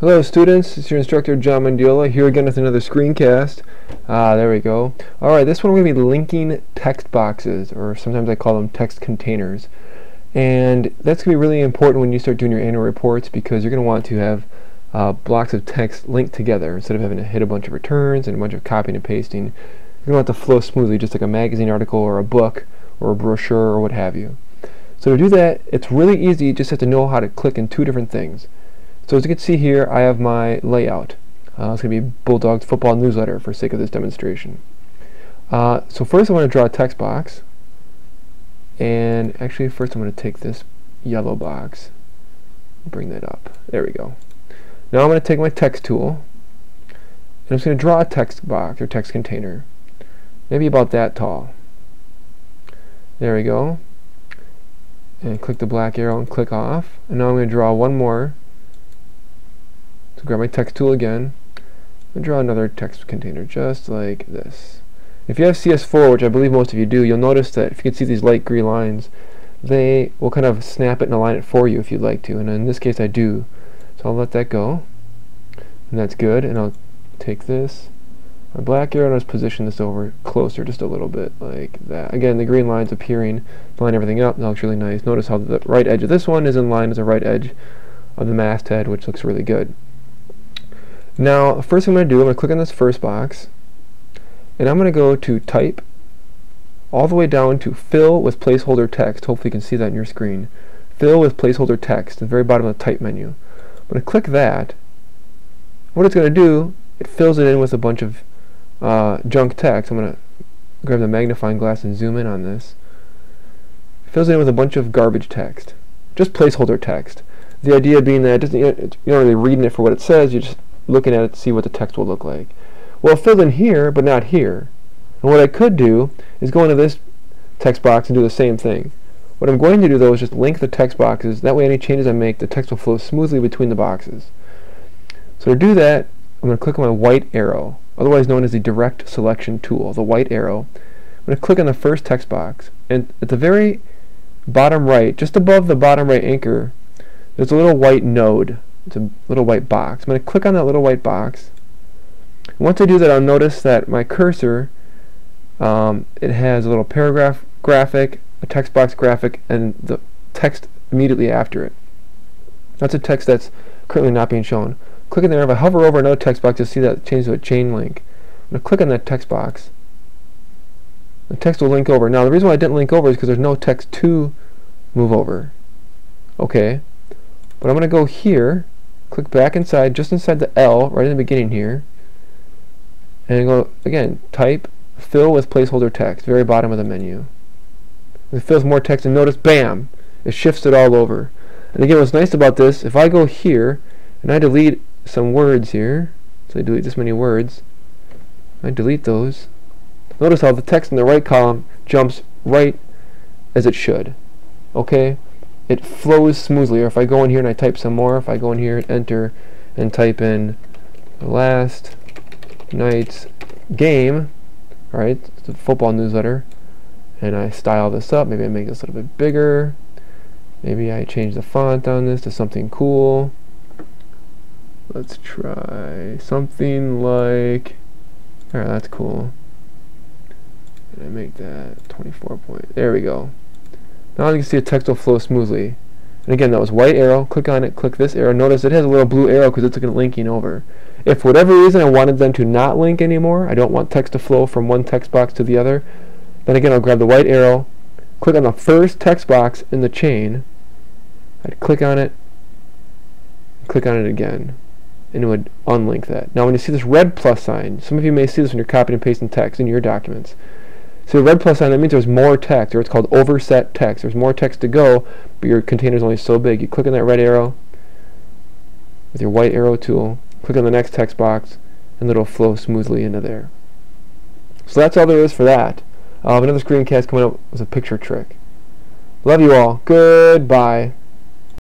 Hello students, it's your instructor John Mendiola here again with another screencast. Ah, there we go. Alright, this one we're going to be linking text boxes, or sometimes I call them text containers. And that's going to be really important when you start doing your annual reports because you're going to want to have uh, blocks of text linked together instead of having to hit a bunch of returns and a bunch of copying and pasting. You're going to want to flow smoothly just like a magazine article or a book or a brochure or what have you. So to do that, it's really easy, you just have to know how to click in two different things. So as you can see here, I have my layout. Uh, it's going to be Bulldog's football newsletter for sake of this demonstration. Uh, so first I want to draw a text box. And actually first I'm going to take this yellow box, bring that up. There we go. Now I'm going to take my text tool, and I'm just going to draw a text box or text container. Maybe about that tall. There we go. And click the black arrow and click off. And now I'm going to draw one more grab my text tool again and draw another text container just like this. If you have CS4, which I believe most of you do, you'll notice that if you can see these light green lines, they will kind of snap it and align it for you if you'd like to. And in this case, I do. So I'll let that go. And that's good. And I'll take this, my black arrow, and I'll position this over closer just a little bit like that. Again, the green lines appearing line everything up. That looks really nice. Notice how the right edge of this one is in line with the right edge of the masthead, which looks really good. Now, first thing I'm going to do, I'm going to click on this first box, and I'm going to go to Type, all the way down to Fill with Placeholder Text. Hopefully you can see that on your screen. Fill with Placeholder Text, at the very bottom of the Type menu. I'm going to click that. What it's going to do, it fills it in with a bunch of uh, junk text. I'm going to grab the magnifying glass and zoom in on this. It fills it in with a bunch of garbage text. Just placeholder text. The idea being that it doesn't, you're not really reading it for what it says, you just looking at it to see what the text will look like. Well, filled in here, but not here. And what I could do is go into this text box and do the same thing. What I'm going to do, though, is just link the text boxes. That way any changes I make, the text will flow smoothly between the boxes. So to do that, I'm going to click on my white arrow, otherwise known as the direct selection tool, the white arrow. I'm going to click on the first text box, and at the very bottom right, just above the bottom right anchor, there's a little white node. It's a little white box. I'm going to click on that little white box. Once I do that, I'll notice that my cursor, um, it has a little paragraph graphic, a text box graphic, and the text immediately after it. That's a text that's currently not being shown. Click in there. If I hover over another text box, you'll see that change to a chain link. I'm going to click on that text box. The text will link over. Now, the reason why I didn't link over is because there's no text to move over. Okay. But I'm going to go here click back inside, just inside the L, right in the beginning here, and go, again, type, fill with placeholder text, very bottom of the menu. It fills more text, and notice, bam, it shifts it all over. And again, what's nice about this, if I go here, and I delete some words here, so I delete this many words, I delete those, notice how the text in the right column jumps right as it should. Okay? It flows smoothly. Or if I go in here and I type some more, if I go in here and enter and type in last night's game, right, the football newsletter, and I style this up, maybe I make this a little bit bigger, maybe I change the font on this to something cool. Let's try something like, alright, that's cool. And I make that 24 point, there we go. Now you can see the text will flow smoothly. And again, that was white arrow. Click on it, click this arrow. Notice it has a little blue arrow because it's linking over. If for whatever reason I wanted them to not link anymore, I don't want text to flow from one text box to the other, then again I'll grab the white arrow, click on the first text box in the chain, I'd click on it, click on it again, and it would unlink that. Now when you see this red plus sign, some of you may see this when you're copying and pasting text in your documents. So the red plus sign, that means there's more text, or it's called overset text. There's more text to go, but your container is only so big. You click on that red arrow with your white arrow tool, click on the next text box, and it'll flow smoothly into there. So that's all there is for that. Uh, another screencast coming up with a picture trick. Love you all. Goodbye.